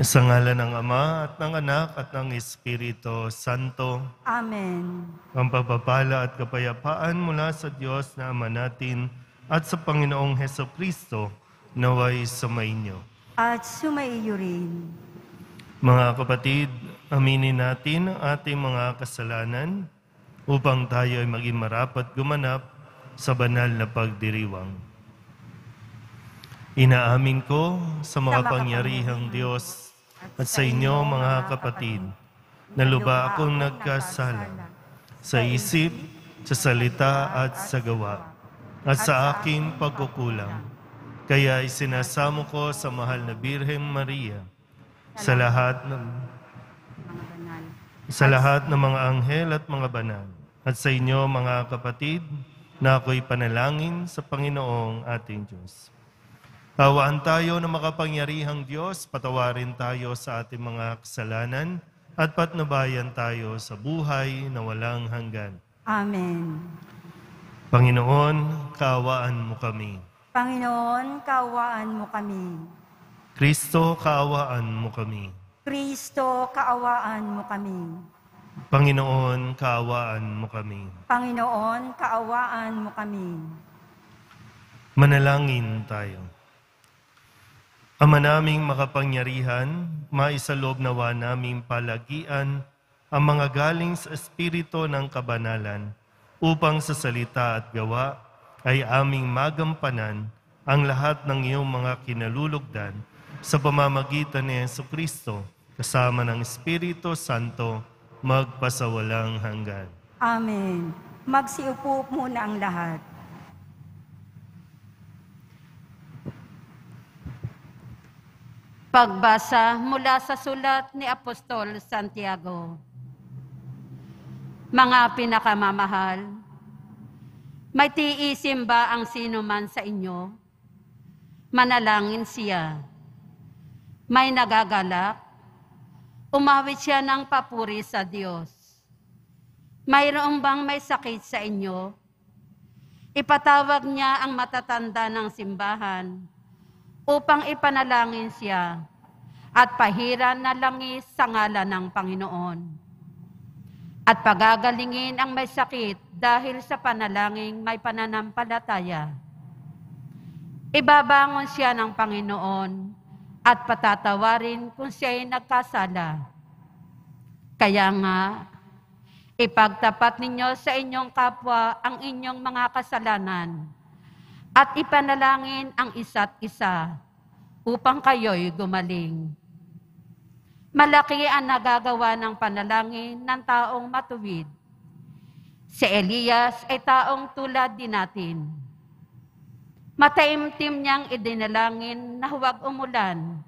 Sa ngala ng Ama at ng Anak at ng Espiritu Santo, Amen. ang pagpapala at kapayapaan mula sa Diyos na Ama natin at sa Panginoong Heso Kristo naway sumainyo. At sumaiyo rin. Mga kapatid, aminin natin ang ating mga kasalanan upang tayo ay maging marapat gumanap sa banal na pagdiriwang. Inaamin ko sa makapangyarihang Diyos at sa inyo mga kapatid na luba akong nagkasala sa isip, sa salita at sa gawa at sa aking pagkukulang. Kaya isinasamo ko sa mahal na Birheng Maria sa lahat ng sa lahat ng mga anghel at mga banal at sa inyo mga kapatid na ako'y panalangin sa Panginoong ating Diyos. Tawaan tayo ng makapangyarihang Diyos, patawarin tayo sa ating mga kasalanan at patnubayan tayo sa buhay na walang hanggan. Amen. Panginoon, kaawaan mo kami. Panginoon, kaawaan mo kami. Kristo, kaawaan mo kami. Kristo, kaawaan mo kami. Panginoon, kaawaan mo kami. Panginoon, kaawaan mo kami. Manalangin tayo. Ama naming makapangyarihan, maisalob nawa naming palagian ang mga galing sa Espiritu ng kabanalan upang sa salita at gawa ay aming magampanan ang lahat ng iyong mga kinalulugdan sa pamamagitan ni Yesu Kristo kasama ng Espiritu Santo magpasawalang hanggan. Amen. Magsiupo muna ang lahat. Pagbasa mula sa sulat ni Apostol Santiago. Mga pinakamamahal, may tiisim ba ang sino man sa inyo? Manalangin siya. May nagagalak? Umawit siya ng papuri sa Diyos. Mayroon bang may sakit sa inyo? Ipatawag niya ang matatanda ng simbahan upang ipanalangin siya at pahiran na langis sa ngalan ng Panginoon. At pagagalingin ang may sakit dahil sa panalangin may pananampalataya. Ibabangon siya ng Panginoon at patatawarin kung siya'y nagkasala. Kaya nga, ipagtapat ninyo sa inyong kapwa ang inyong mga kasalanan at ipanalangin ang isa't isa upang kayo'y gumaling. Malaki ang nagagawa ng panalangin ng taong matuwid. Si Elias ay taong tulad din natin. Mataimtim niyang idinalangin na huwag umulan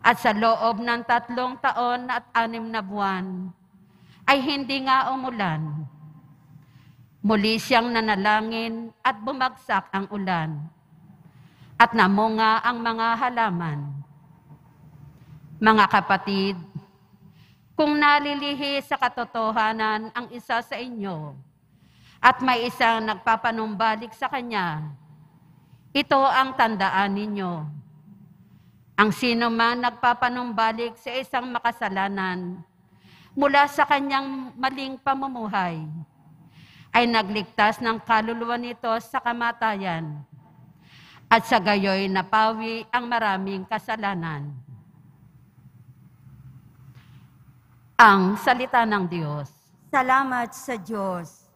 at sa loob ng tatlong taon at anim na buwan ay hindi nga umulan. Muli siyang nanalangin at bumagsak ang ulan. At namunga ang mga halaman. Mga kapatid, kung nalilihi sa katotohanan ang isa sa inyo at may isang nagpapanumbalik sa kanya, ito ang tandaan ninyo. Ang sino man nagpapanumbalik sa isang makasalanan mula sa kanyang maling pamumuhay, ay nagligtas ng kaluluwa nito sa kamatayan at sa gayoy napawi ang maraming kasalanan. Ang salita ng Diyos. Salamat sa Diyos.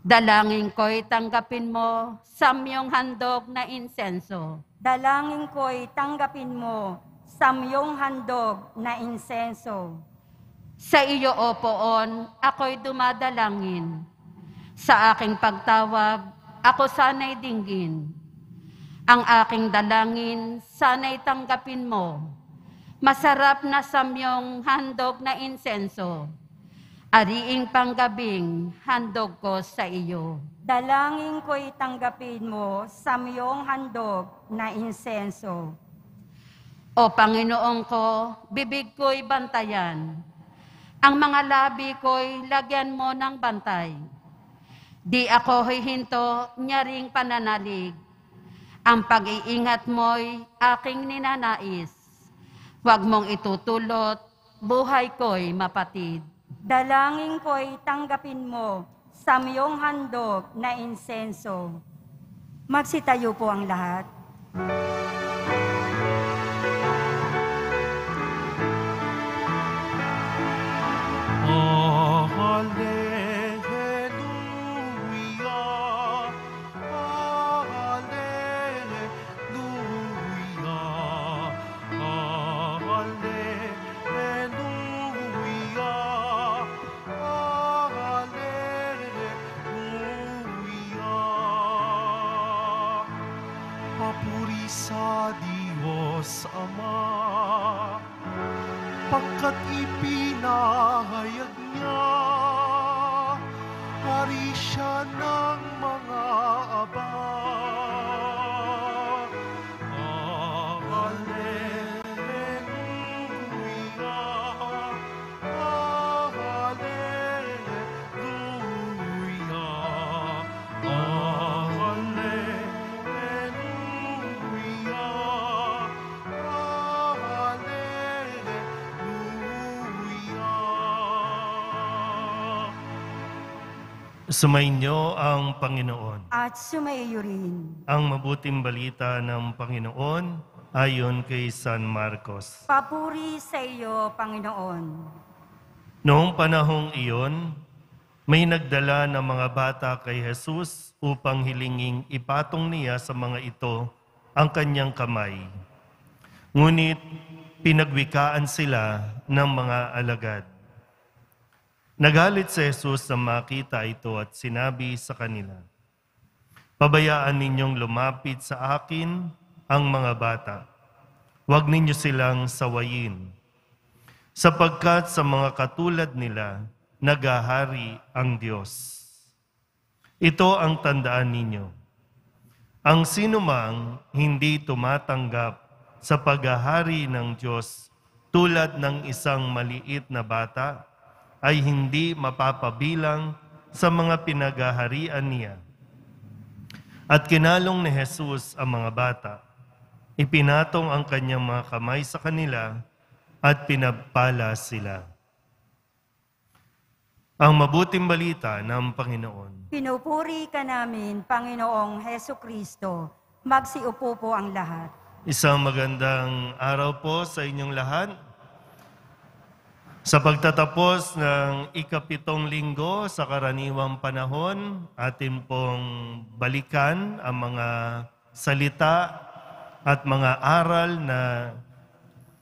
Dalangin ko'y tanggapin mo sa miyong handog na insenso. Dalangin ko'y tanggapin mo sa iyong handog na insenso. Sa iyo, O Poon, ako'y dumadalangin. Sa aking pagtawag, ako sana'y dinggin. Ang aking dalangin, sana'y tanggapin mo. Masarap na samyong handog na insenso. Ariing panggabing handog ko sa iyo. Dalangin ko'y tanggapin mo sa iyong handog na insenso. O Panginoon ko, bibig ko'y bantayan. Ang mga labi ko'y lagyan mo ng bantay. Di ako hihinto, nyaring pananalig. Ang pag-iingat mo'y aking ninanais. Huwag mong itutulot, buhay ko'y mapatid. Dalangin ko'y tanggapin mo sa iyong handog na insenso. Magsitayo po ang lahat. Oh, All day. Sumainyo ang Panginoon. At sumaiyo rin. Ang mabuting balita ng Panginoon ayon kay San Marcos. Papuri sa iyo, Panginoon. Noong panahong iyon, may nagdala ng mga bata kay Jesus upang hilinging ipatong niya sa mga ito ang kanyang kamay. Ngunit pinagwikaan sila ng mga alagad. Nagalit si Jesus na makita ito at sinabi sa kanila, Pabayaan ninyong lumapit sa akin ang mga bata. Huwag ninyo silang sawayin sapagkat sa mga katulad nila, nagahari ang Diyos. Ito ang tandaan ninyo. Ang sinumang hindi tumatanggap sa paghahari ng Diyos tulad ng isang maliit na bata, ay hindi mapapabilang sa mga pinagaharian niya. At kinalong ni Jesus ang mga bata. Ipinatong ang kanyang mga kamay sa kanila at pinagpala sila. Ang mabuting balita ng Panginoon. Pinupuri ka namin, Panginoong Heso Kristo. Magsiupo po ang lahat. Isang magandang araw po sa inyong lahat. Sa pagtatapos ng ikapitong linggo sa karaniwang panahon, atin pong balikan ang mga salita at mga aral na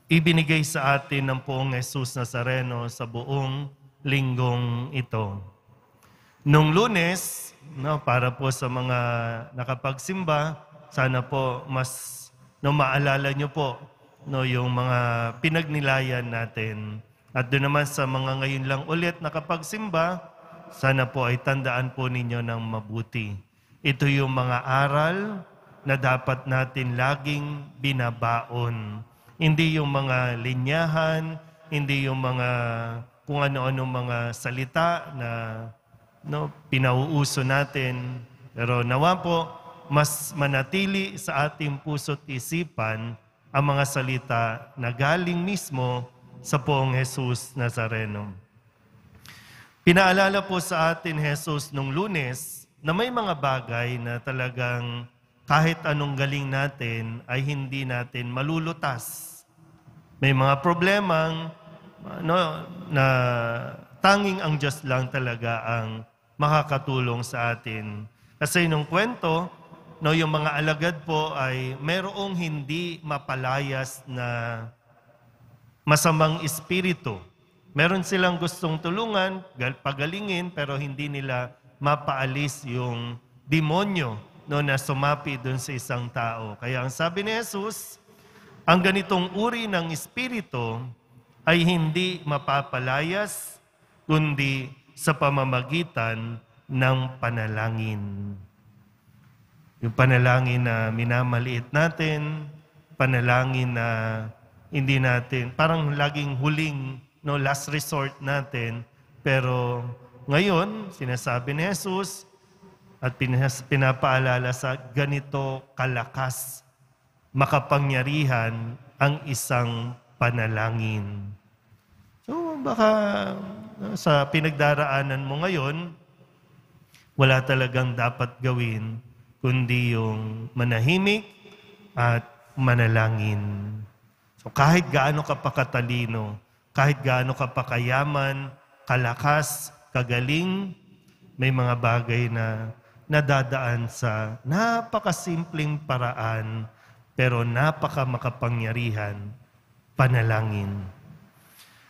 ibinigay sa atin ng poong Jesus Nazareno sa buong linggong ito. Nung lunes, no, para po sa mga nakapagsimba, sana po mas no, maalala nyo po no, yung mga pinagnilayan natin. At doon naman sa mga ngayon lang ulit nakapagsimba, sana po ay tandaan po ninyo ng mabuti. Ito yung mga aral na dapat natin laging binabaon. Hindi yung mga linyahan, hindi yung mga kung ano-ano mga salita na no, pinauuso natin. Pero nawa po, mas manatili sa ating puso't isipan ang mga salita na galing mismo sa poong Jesus Nazareno. Pinaalala po sa atin Jesus nung lunes na may mga bagay na talagang kahit anong galing natin ay hindi natin malulutas. May mga problemang ano, na tanging ang Diyos lang talaga ang makakatulong sa atin. Kasi nung kwento, no, yung mga alagad po ay merong hindi mapalayas na masamang espiritu. Meron silang gustong tulungan, gal- pagalingin, pero hindi nila mapaalis yung demonyo no, na sumapi doon sa isang tao. Kaya ang sabi ni Jesus, ang ganitong uri ng espiritu ay hindi mapapalayas, kundi sa pamamagitan ng panalangin. Yung panalangin na minamaliit natin, panalangin na hindi natin, parang laging huling, no, last resort natin. Pero ngayon, sinasabi ni Jesus, at pinapaalala sa ganito kalakas, makapangyarihan ang isang panalangin. So baka sa pinagdaraanan mo ngayon, wala talagang dapat gawin kundi yung manahimik at manalangin. Kahit gaano ka pa katalino, kahit gaano ka pa kayaman, kalakas, kagaling, may mga bagay na nadadaan sa napakasimpleng paraan pero napaka makapangyarihan, panalangin.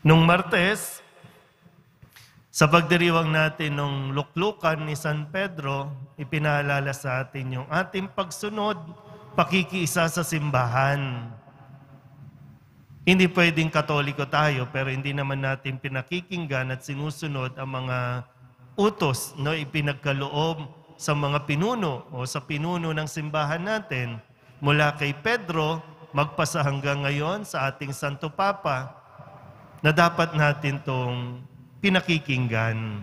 Nung Martes, sa pagdiriwang natin ng luklukan ni San Pedro, ipinaalala sa atin yung ating pagsunod, pakikiisa sa simbahan. Hindi pwedeng katoliko tayo, pero hindi naman natin pinakikinggan at sinusunod ang mga utos no ipinagkaloob sa mga pinuno o sa pinuno ng simbahan natin mula kay Pedro magpasa hanggang ngayon sa ating Santo Papa na dapat natin tong pinakikinggan.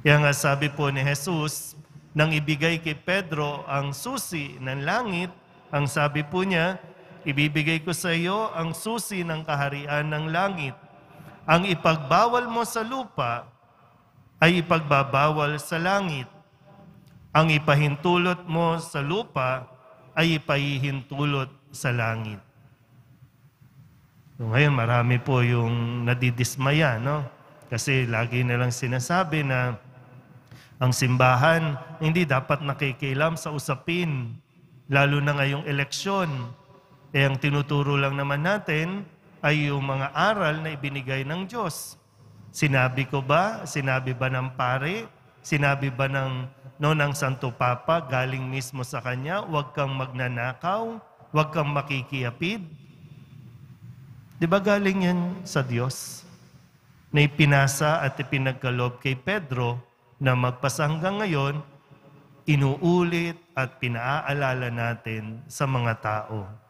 Kaya nga sabi po ni Jesus, nang ibigay kay Pedro ang susi ng langit, ang sabi po niya, ibibigay ko sa iyo ang susi ng kaharian ng langit. Ang ipagbawal mo sa lupa ay ipagbabawal sa langit. Ang ipahintulot mo sa lupa ay ipahihintulot sa langit. So ngayon marami po yung nadidismaya, no? Kasi lagi nilang sinasabi na ang simbahan hindi dapat nakikilam sa usapin, lalo na ngayong eleksyon. Eh ang tinuturo lang naman natin ay yung mga aral na ibinigay ng Diyos. Sinabi ko ba? Sinabi ba ng pare? Sinabi ba ng no ng Santo Papa galing mismo sa kanya, huwag kang magnanakaw, huwag kang makikiapid. Di ba galing yan sa Diyos? Na ipinasa at ipinagkalob kay Pedro na magpasa hanggang ngayon, inuulit at pinaaalala natin sa mga tao.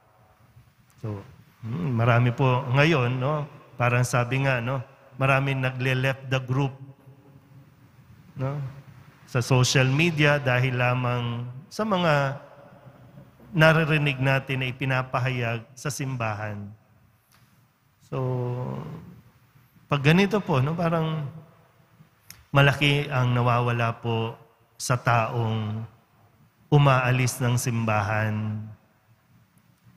So, hmm, marami po ngayon, no? Parang sabi nga, no? Marami nagle-left the group. No? Sa social media dahil lamang sa mga naririnig natin na ipinapahayag sa simbahan. So, pag ganito po, no, parang malaki ang nawawala po sa taong umaalis ng simbahan.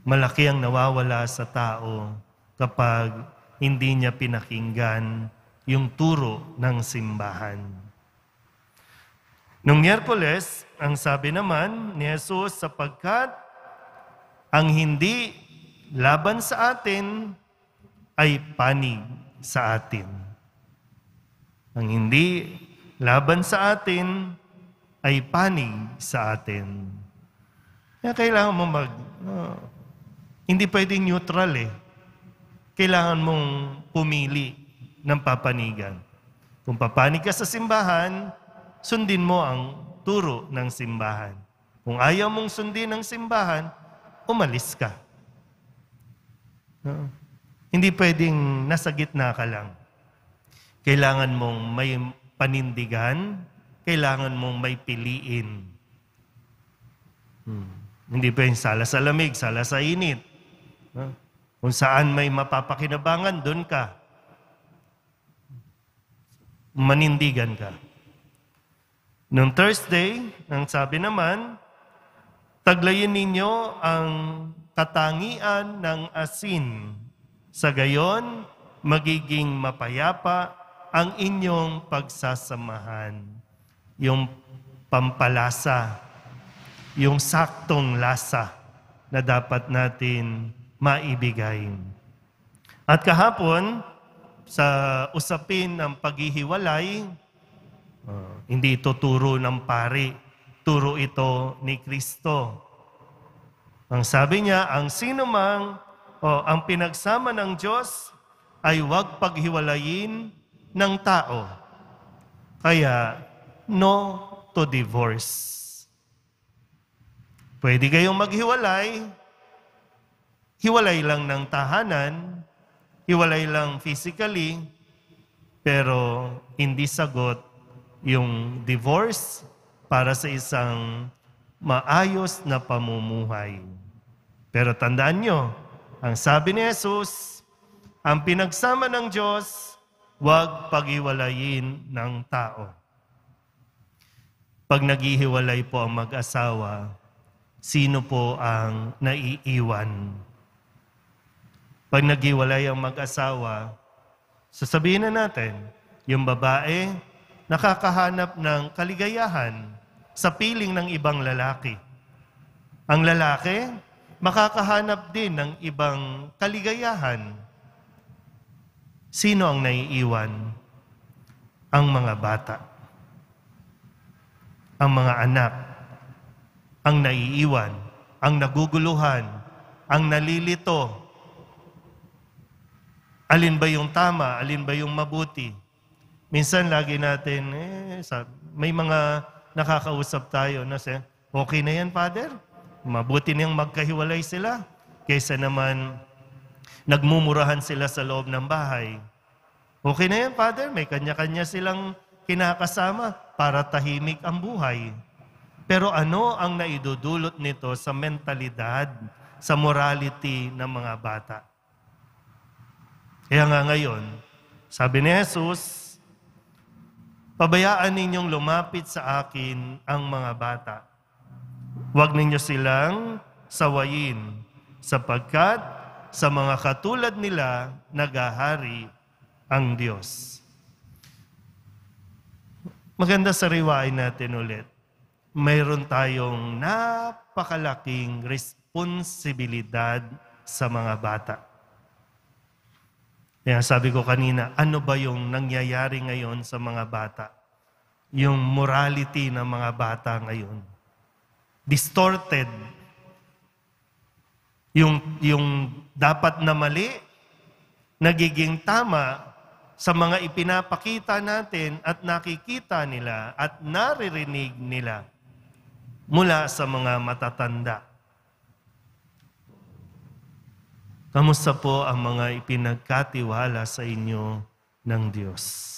Malaki ang nawawala sa tao kapag hindi niya pinakinggan yung turo ng simbahan. Nung Miyerkules, ang sabi naman ni Jesus, sapagkat ang hindi laban sa atin ay panig sa atin. Ang hindi laban sa atin ay panig sa atin. Kaya kailangan mo mag... no, hindi pwedeng neutral eh. Kailangan mong pumili ng papanigan. Kung papanig ka sa simbahan, sundin mo ang turo ng simbahan. Kung ayaw mong sundin ng simbahan, umalis ka. No? Hindi pwedeng nasa gitna ka lang. Kailangan mong may panindigan, kailangan mong may piliin. Hmm. Hindi pwedeng sala sa lamig, sala sa init. Kung saan may mapapakinabangan, doon ka. Manindigan ka. Noong Thursday, ang sabi naman, Taglayin ninyo ang katangian ng asin. Sa gayon, magiging mapayapa ang inyong pagsasamahan. Yung pampalasa, yung saktong lasa na dapat natin maibigay. At kahapon, sa usapin ng paghihiwalay, uh, hindi ito turo ng pari, turo ito ni Kristo. Ang sabi niya, ang sino mang o ang pinagsama ng Diyos ay huwag paghiwalayin ng tao. Kaya, no to divorce. Pwede kayong maghiwalay, hiwalay lang ng tahanan, hiwalay lang physically, pero hindi sagot yung divorce para sa isang maayos na pamumuhay. Pero tandaan nyo, ang sabi ni Jesus, ang pinagsama ng Diyos, huwag paghiwalayin ng tao. Pag naghihiwalay po ang mag-asawa, sino po ang naiiwan? Pag naghiwalay ang mag-asawa, sasabihin na natin, yung babae nakakahanap ng kaligayahan sa piling ng ibang lalaki. Ang lalaki, makakahanap din ng ibang kaligayahan. Sino ang naiiwan? Ang mga bata. Ang mga anak. Ang naiiwan. Ang naguguluhan. Ang nalilito. Alin ba yung tama? Alin ba yung mabuti? Minsan lagi natin, eh, sa, may mga nakakausap tayo na siya, okay na yan, Father. Mabuti niyang magkahiwalay sila. Kaysa naman nagmumurahan sila sa loob ng bahay. Okay na yan, Father. May kanya-kanya silang kinakasama para tahimik ang buhay. Pero ano ang naidudulot nito sa mentalidad, sa morality ng mga bata? Kaya nga ngayon, sabi ni Jesus, pabayaan ninyong lumapit sa akin ang mga bata. Huwag ninyo silang sawayin, sapagkat sa mga katulad nila nagahari ang Diyos. Maganda sa riwain natin ulit. Mayroon tayong napakalaking responsibilidad sa mga bata. Kaya sabi ko kanina, ano ba yung nangyayari ngayon sa mga bata? Yung morality ng mga bata ngayon. Distorted. Yung, yung dapat na mali, nagiging tama sa mga ipinapakita natin at nakikita nila at naririnig nila mula sa mga matatanda. Kamusta po ang mga ipinagkatiwala sa inyo ng Diyos?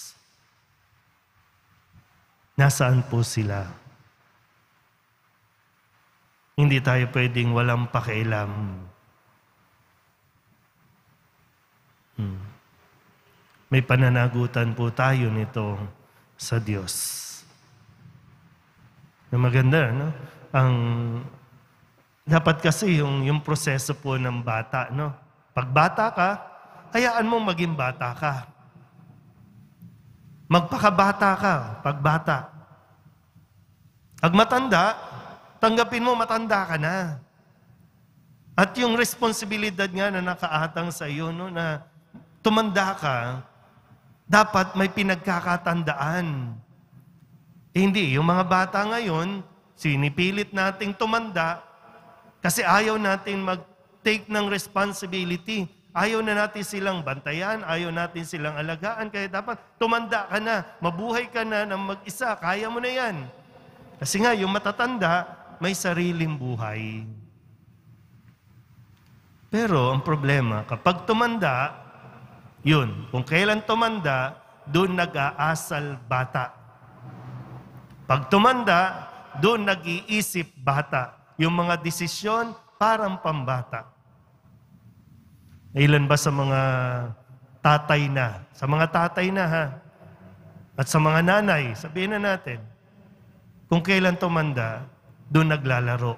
Nasaan po sila? Hindi tayo pwedeng walang pakialam. Hmm. May pananagutan po tayo nito sa Diyos. Na maganda, no? Ang dapat kasi yung yung proseso po ng bata, no? Pag bata ka, hayaan mo maging bata ka. Magpakabata ka, pag bata. Pag matanda, tanggapin mo matanda ka na. At yung responsibilidad nga na nakaatang sa iyo, no, na tumanda ka, dapat may pinagkakatandaan. Eh, hindi, yung mga bata ngayon, sinipilit nating tumanda kasi ayaw natin mag-take ng responsibility. Ayaw na natin silang bantayan, ayaw natin silang alagaan, kaya dapat tumanda ka na, mabuhay ka na ng mag-isa, kaya mo na yan. Kasi nga, yung matatanda, may sariling buhay. Pero ang problema, kapag tumanda, yun, kung kailan tumanda, doon nag-aasal bata. Pag tumanda, doon nag-iisip bata. Yung mga desisyon, parang pambata. Ilan ba sa mga tatay na? Sa mga tatay na ha? At sa mga nanay, sabihin na natin, kung kailan tumanda, doon naglalaro.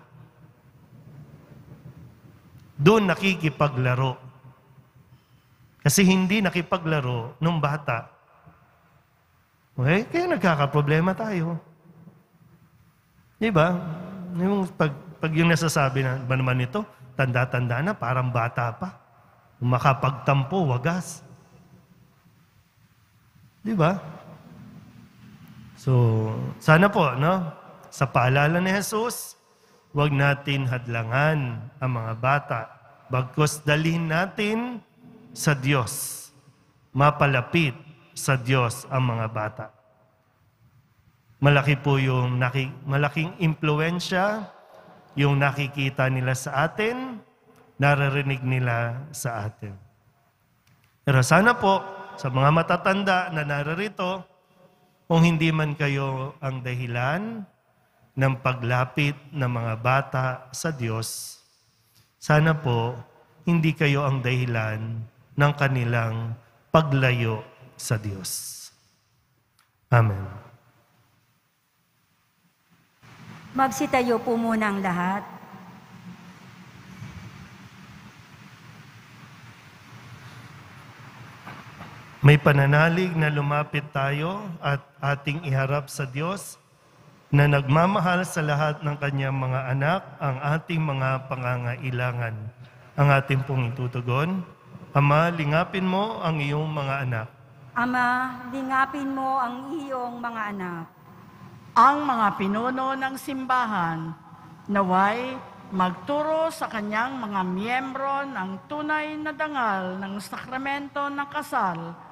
doon nakikipaglaro. Kasi hindi nakipaglaro nung bata. Okay? Kaya nagkakaproblema tayo. Di ba? Yung pag, pag yung nasasabi na ba naman ito, tanda-tanda na, parang bata pa. Makapagtampo, wagas. Di ba? So, sana po, no? Sa paalala ni Jesus, huwag natin hadlangan ang mga bata. Bagkus dalhin natin sa Diyos. Mapalapit sa Diyos ang mga bata. Malaki po yung naki, malaking impluensya yung nakikita nila sa atin, naririnig nila sa atin. Pero sana po, sa mga matatanda na naririto, kung hindi man kayo ang dahilan ng paglapit ng mga bata sa Diyos, sana po hindi kayo ang dahilan ng kanilang paglayo sa Diyos. Amen. Magsitayo po muna ang lahat. May pananalig na lumapit tayo at ating iharap sa Diyos na nagmamahal sa lahat ng kanyang mga anak ang ating mga pangangailangan. Ang ating pong itutugon, Ama, lingapin mo ang iyong mga anak. Ama, lingapin mo ang iyong mga anak. ang mga pinuno ng simbahan naway magturo sa kanyang mga miyembro ng tunay na dangal ng sakramento ng kasal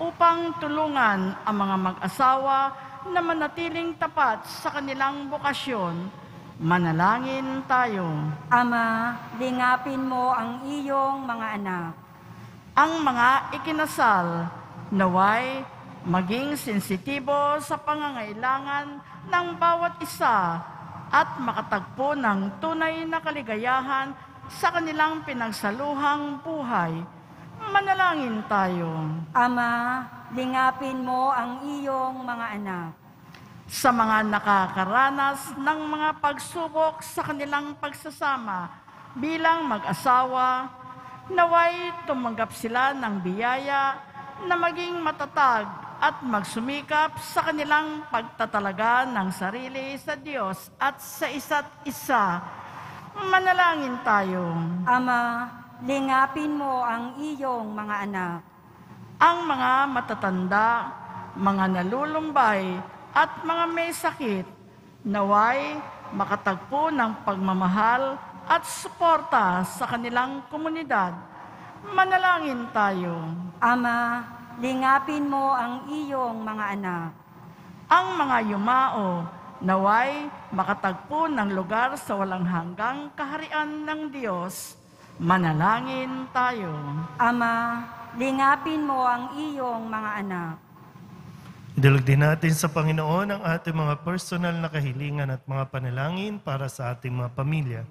upang tulungan ang mga mag-asawa na manatiling tapat sa kanilang bukasyon. Manalangin tayo. Ama, lingapin mo ang iyong mga anak. ang mga ikinasal naway maging sensitibo sa pangangailangan ng bawat isa at makatagpo ng tunay na kaligayahan sa kanilang pinagsaluhang buhay. Manalangin tayo. Ama, lingapin mo ang iyong mga anak. sa mga nakakaranas ng mga pagsubok sa kanilang pagsasama bilang mag-asawa, naway tumanggap sila ng biyaya na maging matatag at magsumikap sa kanilang pagtatalaga ng sarili sa Diyos at sa isa't isa. Manalangin tayo. Ama, lingapin mo ang iyong mga anak. ang mga matatanda, mga nalulumbay, at mga may sakit, naway makatagpo ng pagmamahal at suporta sa kanilang komunidad. Manalangin tayo. Ama, lingapin mo ang iyong mga anak. Ang mga yumao, naway makatagpo ng lugar sa walang hanggang kaharian ng Diyos. Manalangin tayo. Ama, lingapin mo ang iyong mga anak. Idulog din natin sa Panginoon ang ating mga personal na kahilingan at mga panalangin para sa ating mga pamilya.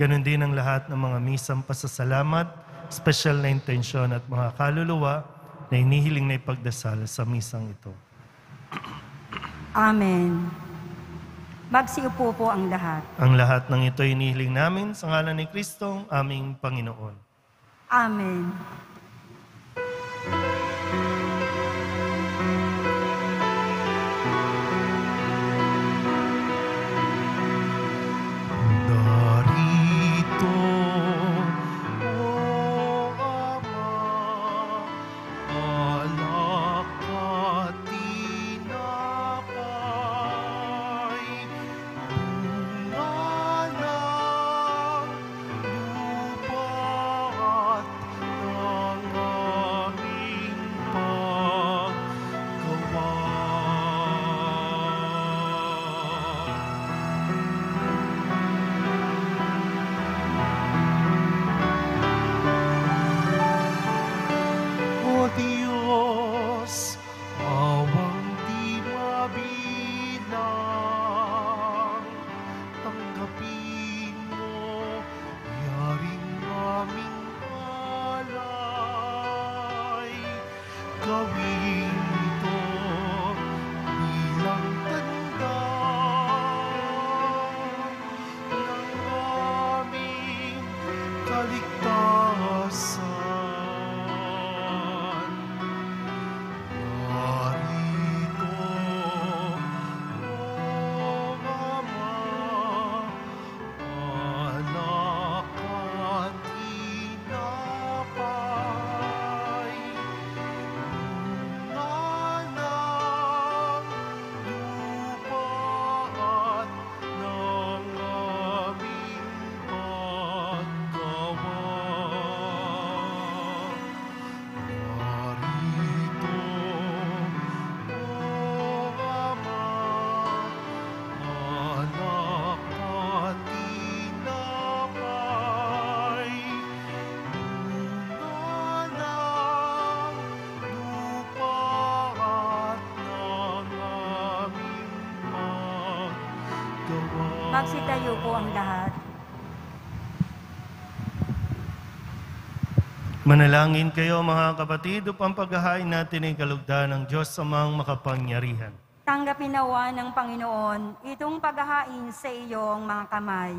Ganon din ang lahat ng mga misang pasasalamat, special na intensyon at mga kaluluwa na inihiling na ipagdasal sa misang ito. Amen. Magsiupo po ang lahat. Ang lahat ng ito inihiling namin sa ngalan ni Kristo, aming Panginoon. Amen. Magsitayo po ang lahat. Manalangin kayo mga kapatid upang paghahain natin ay kalugdan ng Diyos sa mga makapangyarihan. Tanggapin nawa ng Panginoon itong paghahain sa iyong mga kamay,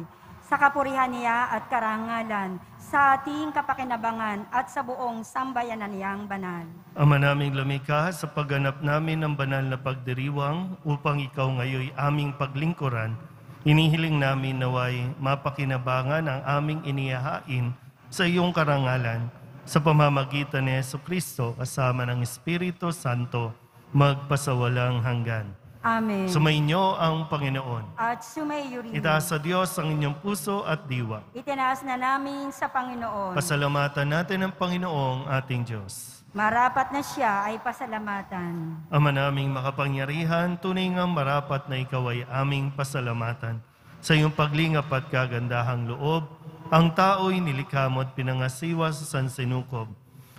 sa kapurihan niya at karangalan, sa ating kapakinabangan at sa buong sambayanan niyang banal. Ama naming lumikha sa pagganap namin ng banal na pagdiriwang upang ikaw ngayoy aming paglingkuran, inihiling namin naway mapakinabangan ang aming inihahain sa iyong karangalan sa pamamagitan ni Yesu Kristo kasama ng Espiritu Santo magpasawalang hanggan. Amen. Sumainyo ang Panginoon. at sumayo rin. Itaas sa Diyos ang inyong puso at diwa. Itinaas na namin sa Panginoon. Pasalamatan natin ang Panginoong ating Diyos. Marapat na siya ay pasalamatan. Ama naming makapangyarihan, tunay nga marapat na ikaw ay aming pasalamatan. Sa iyong paglingap at kagandahang loob, ang tao'y nilikha mo at pinangasiwa sa sansinukob.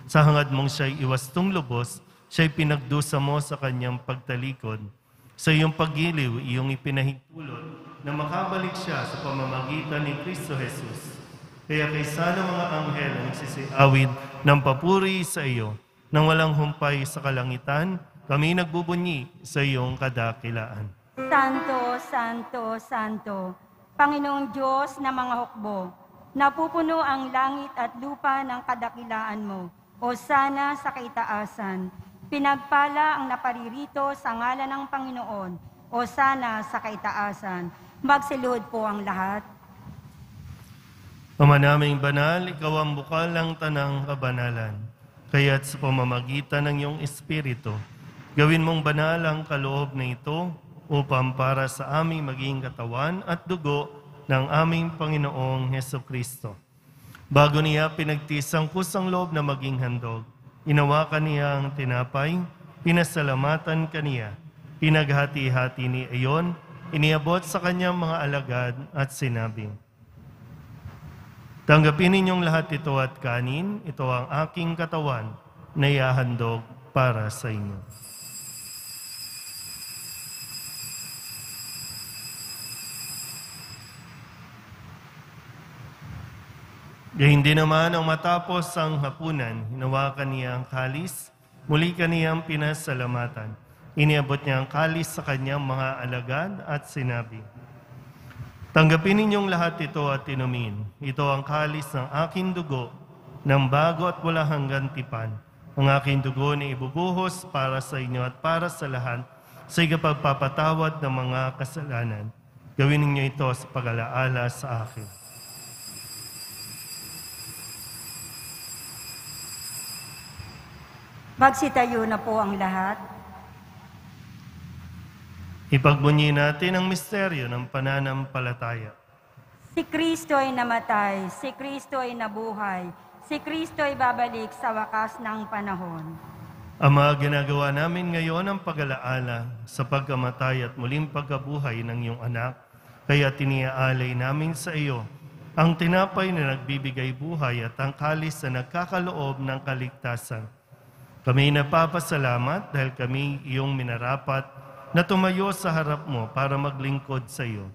Sa hangad mong siya'y iwastong lubos, siya'y pinagdusa mo sa kanyang pagtalikod. Sa iyong paggiliw, iyong ipinahintulot na makabalik siya sa pamamagitan ni Kristo Jesus. Kaya kaysa ng mga anghel ang sisiawin ng papuri sa iyo, nang walang humpay sa kalangitan, kami nagbubunyi sa iyong kadakilaan. Santo, Santo, Santo, Panginoong Diyos na mga hukbo, napupuno ang langit at lupa ng kadakilaan mo, o sana sa kaitaasan. Pinagpala ang naparirito sa ngalan ng Panginoon, o sana sa kaitaasan. Magsilod po ang lahat. Ama naming banal, ikaw ang bukal ng tanang kabanalan. Kaya't sa pamamagitan ng iyong Espiritu, gawin mong banal ang kaloob na ito upang para sa aming maging katawan at dugo ng aming Panginoong Heso Kristo. Bago niya pinagtisang kusang loob na maging handog, inawakan niya ang tinapay, pinasalamatan kaniya, pinaghati-hati ni Ayon, iniabot sa kanyang mga alagad at sinabing, Tanggapin ninyong lahat ito at kanin, ito ang aking katawan na iahandog para sa inyo. Gayun din naman ang matapos ang hapunan, hinawakan niya ang kalis, muli kaniyang pinasalamatan. Iniabot niya ang kalis sa kanyang mga alagad at sinabi, Tanggapin ninyong lahat ito at inumin. Ito ang kalis ng aking dugo, ng bago at wala hanggang tipan. Ang aking dugo na ibubuhos para sa inyo at para sa lahat sa ikapagpapatawad ng mga kasalanan. Gawin ninyo ito sa pag-alaala sa akin. Magsitayo na po ang lahat. Ipagbunyi natin ang misteryo ng pananampalataya. Si Kristo ay namatay, si Kristo ay nabuhay, si Kristo ay babalik sa wakas ng panahon. Ama, ginagawa namin ngayon ang pag-alaala sa pagkamatay at muling pagkabuhay ng iyong anak, kaya tiniaalay namin sa iyo ang tinapay na nagbibigay buhay at ang kalis na nagkakaloob ng kaligtasan. Kami napapasalamat dahil kami iyong minarapat na tumayo sa harap mo para maglingkod sa iyo.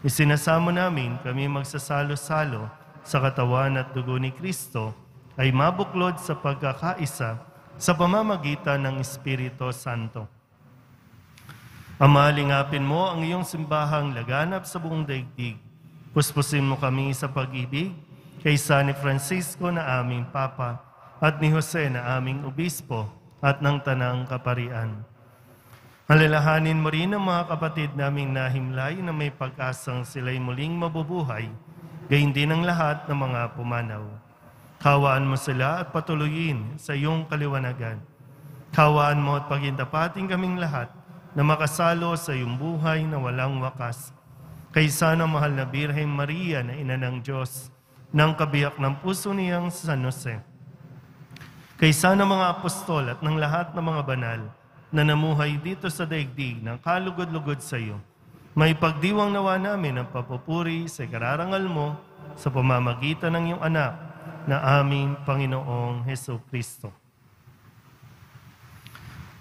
Isinasamo namin kami magsasalo-salo sa katawan at dugo ni Kristo ay mabuklod sa pagkakaisa sa pamamagitan ng Espiritu Santo. Ama, lingapin mo ang iyong simbahang laganap sa buong daigdig. Puspusin mo kami sa pag-ibig kaysa ni Francisco na aming Papa at ni Jose na aming Obispo at ng Tanang Kaparian. Alalahanin mo rin ang mga kapatid naming nahimlay na may pag-asang sila'y muling mabubuhay, gayon din ang lahat ng mga pumanaw. Kawaan mo sila at patuloyin sa iyong kaliwanagan. Kawaan mo at pagintapating kaming lahat na makasalo sa iyong buhay na walang wakas. Kaysa ng mahal na Birheng Maria na ina ng Diyos, ng kabiyak ng puso niyang San Jose. Kaysa ng mga apostol at ng lahat ng mga banal na namuhay dito sa daigdig ng kalugod-lugod sa iyo, may pagdiwang nawa namin ang papupuri sa kararangal mo sa pamamagitan ng iyong anak na aming Panginoong Heso Kristo.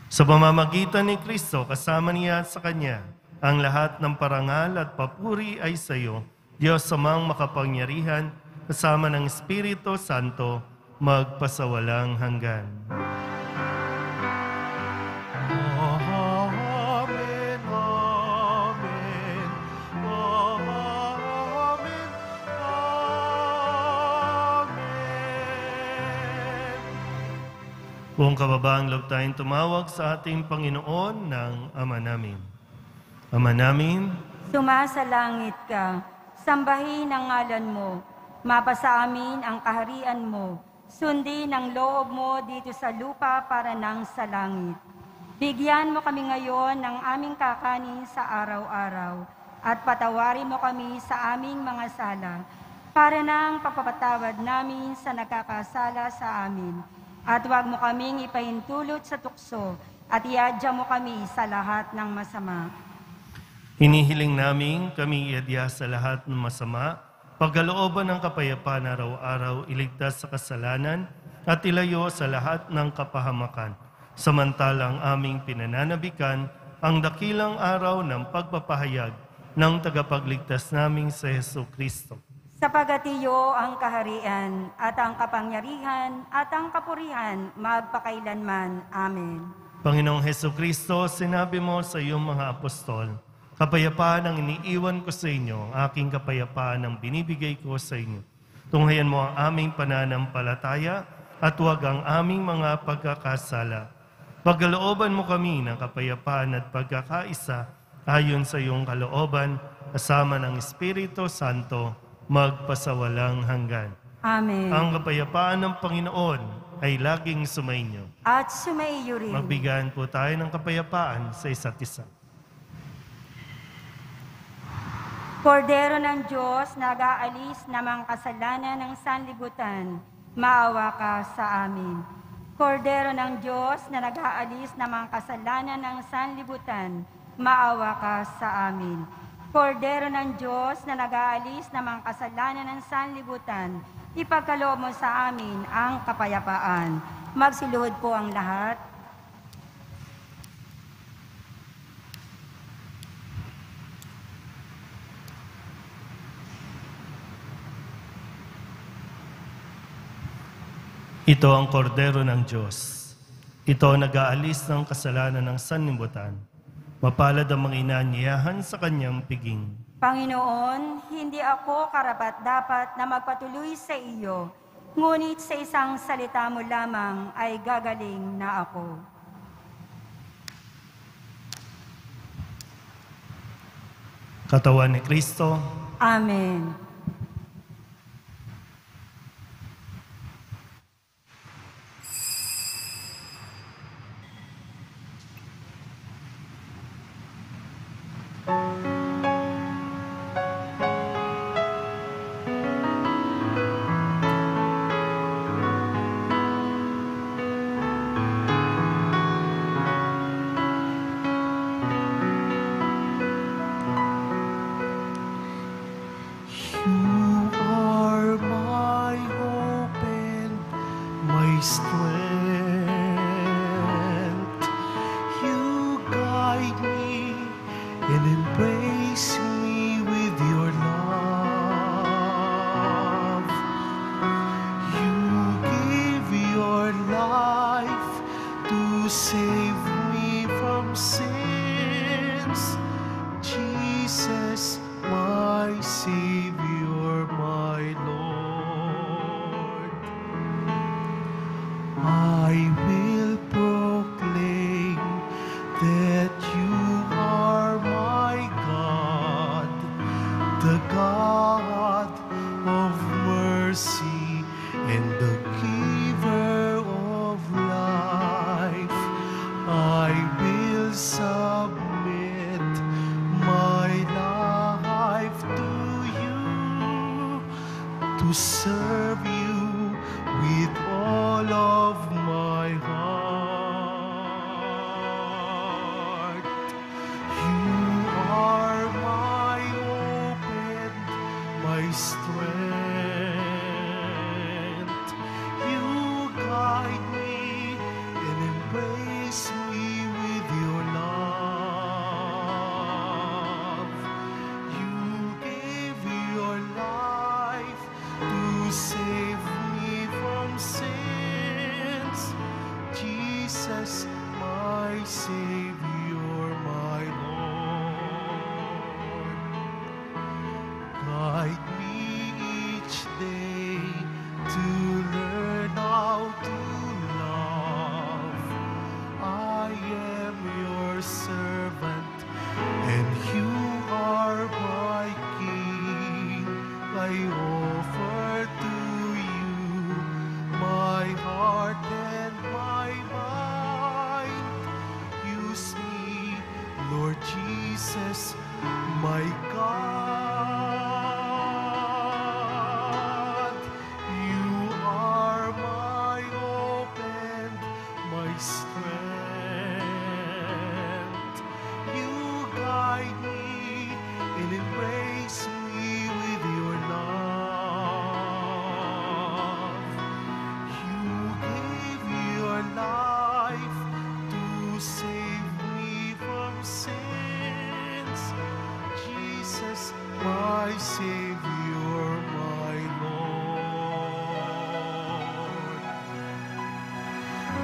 Sa pamamagitan ni Kristo, kasama niya sa Kanya, Ang lahat ng parangal at papuri ay sa iyo, Diyos samang makapangyarihan, kasama ng Espiritu Santo, magpasawalang hanggan. Amen, Buong kababaang loob tayong tumawag sa ating Panginoon ng Ama namin. Ama namin, Sumasalangit ka, sambahin ang ngalan mo, mapasa amin ang kaharian mo, sundin ang loob mo dito sa lupa para nang sa langit. Bigyan mo kami ngayon ng aming kakanin sa araw-araw, at patawarin mo kami sa aming mga sala, para nang pagpapatawad namin sa nagkakasala sa amin. At huwag mo kaming ipahintulot sa tukso, at iadya mo kami sa lahat ng masama. hinihiling namin kami iadya sa lahat ng masama, pagkalooban ng kapayapaan araw-araw, iligtas sa kasalanan, at ilayo sa lahat ng kapahamakan. Samantalang aming pinananabikan ang dakilang araw ng pagpapahayag ng tagapagligtas naming sa Yesu Kristo. Sapagat iyo ang kaharian at ang kapangyarihan at ang kapurihan magpakailanman. Amen. Panginoong Heso Kristo, sinabi mo sa iyong mga apostol, Kapayapaan ang iniiwan ko sa inyo, ang aking kapayapaan ang binibigay ko sa inyo. Tunghayan mo ang aming pananampalataya at huwag ang aming mga pagkakasala. Pagkalooban mo kami ng kapayapaan at pagkakaisa ayon sa iyong kalooban, kasama ng Espiritu Santo, magpasawalang hanggan. Amen. Ang kapayapaan ng Panginoon ay laging sumainyo. At sumaiyo rin. Magbigayan po tayo ng kapayapaan sa isa't isa. Kordero ng Diyos, nag-aalis mga kasalanan ng sanlibutan, maawa ka sa amin. Kordero ng Diyos na nag-aalis mga kasalanan ng sanlibutan, maawa ka sa amin. Kordero ng Diyos na nag-aalis ng mga kasalanan ng sanlibutan, ipagkaloob mo sa amin ang kapayapaan. Magsiluhod po ang lahat. Ito ang kordero ng Diyos. Ito ang nag-aalis ng kasalanan ng sanlibutan. Mapalad ang mga inanyayahan sa kanyang piging. Panginoon, hindi ako karapat dapat na magpatuloy sa iyo, ngunit sa isang salita mo lamang ay gagaling na ako. Katawan ni Kristo, Amen. my strength. Savior, my Lord.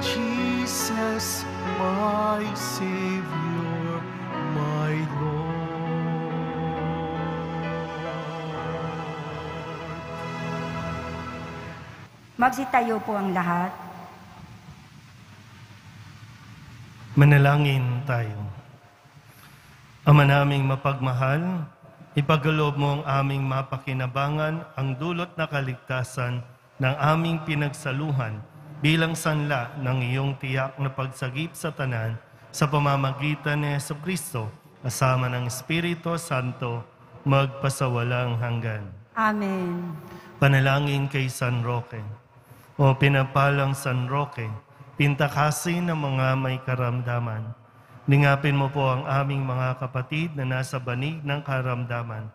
Jesus, my Savior, my Lord. Magsitayo po ang lahat. Manalangin tayo. Ama naming mapagmahal, ipagalob mo ang aming mapakinabangan ang dulot na kaligtasan ng aming pinagsaluhan bilang sanla ng iyong tiyak na pagsagip sa tanan sa pamamagitan ni Yeso Kristo kasama ng Espiritu Santo magpasawalang hanggan. Amen. Panalangin kay San Roque. O pinapalang San Roque, pintakasi ng mga may karamdaman. Lingapin mo po ang aming mga kapatid na nasa banig ng karamdaman.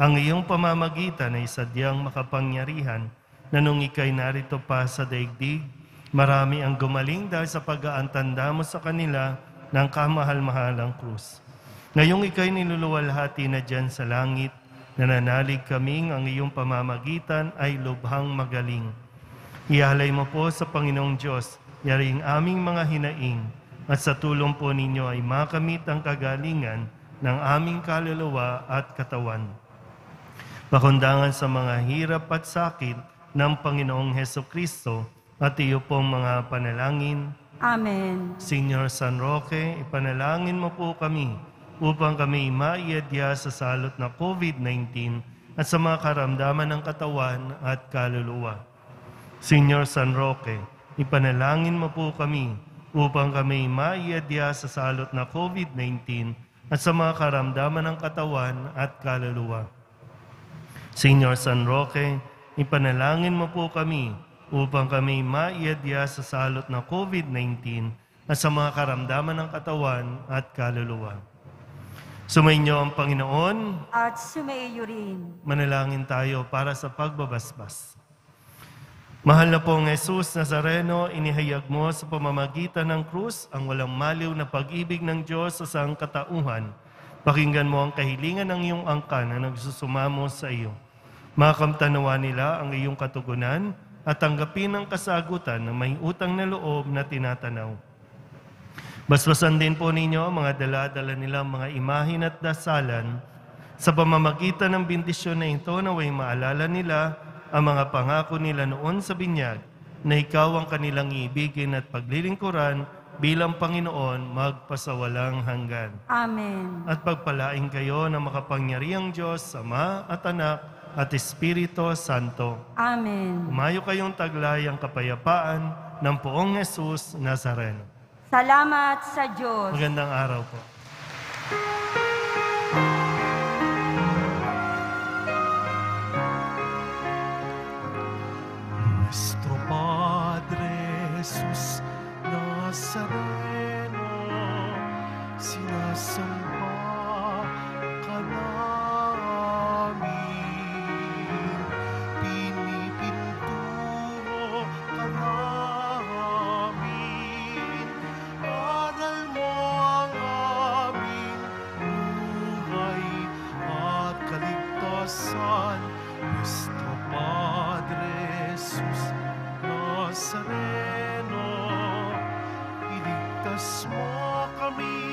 Ang iyong pamamagitan ay sadyang makapangyarihan na nung ikay narito pa sa daigdig, marami ang gumaling dahil sa pag-aantanda mo sa kanila ng kamahal-mahalang krus. Ngayong ikay niluluwalhati na dyan sa langit, nananalig kaming ang iyong pamamagitan ay lubhang magaling. Ialay mo po sa Panginoong Diyos, yaring aming mga hinaing, at sa tulong po ninyo ay makamit ang kagalingan ng aming kaluluwa at katawan. Pakundangan sa mga hirap at sakit ng Panginoong Heso Kristo at iyo pong mga panalangin. Amen. Senior San Roque, ipanalangin mo po kami upang kami maiadya sa salot na COVID-19 at sa mga karamdaman ng katawan at kaluluwa. Senior San Roque, ipanalangin mo po kami upang kami maiadya sa salot na COVID-19 at sa mga karamdaman ng katawan at kaluluwa. Senior San Roque, ipanalangin mo po kami upang kami maiadya sa salot na COVID-19 at sa mga karamdaman ng katawan at kaluluwa. Sumainyo ang Panginoon, At sumaiyo rin. manalangin tayo para sa pagbabasbas. Mahal na pong Jesus Nazareno, inihayag mo sa pamamagitan ng krus ang walang maliw na pag-ibig ng Diyos sa sangkatauhan. Pakinggan mo ang kahilingan ng iyong angkan na nagsusumamo sa iyo. Makamtanawa nila ang iyong katugunan at tanggapin ang kasagutan ng may utang na loob na tinatanaw. Basbasan din po ninyo ang mga dala-dala nilang mga imahin at dasalan sa pamamagitan ng bindisyon na ito naway maalala nila ang mga pangako nila noon sa binyag na ikaw ang kanilang ibigin at paglilingkuran bilang Panginoon magpasawalang hanggan. Amen. At pagpalaing kayo ng makapangyariang Diyos, Ama at Anak at Espiritu Santo. Amen. Umayo kayong taglay ang kapayapaan ng poong Jesus Nazareno. Salamat sa Diyos. Magandang araw po. Nazareno, iligtas Ligtas mo kami